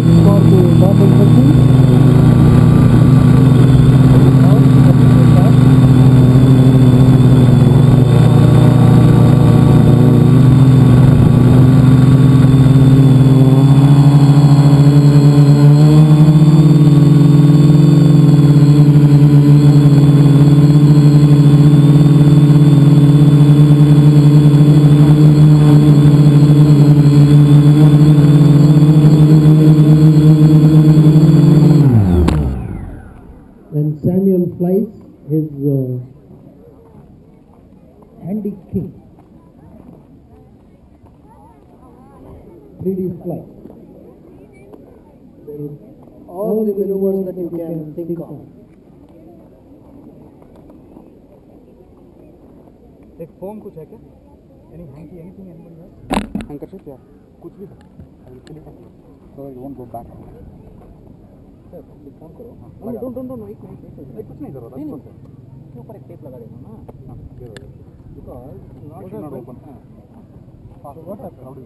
Scorpio बात बोल सकती Samuel flies his uh, handy king. 3D flight. All the maneuvers that you can think of. anything foam कुछ है क्या any hankie Anything? Anybody has handkerchief या कुछ भी है I will fill it up so I don't go back sir काम करो हाँ डोंट डोंट डोंट एक मिनट एक कुछ नहीं करो नहीं नहीं सर इसके एक टेप लगा देना ना बिकॉज़ नॉट ओपन हाँ व्हाट हैपेंड हाउ डू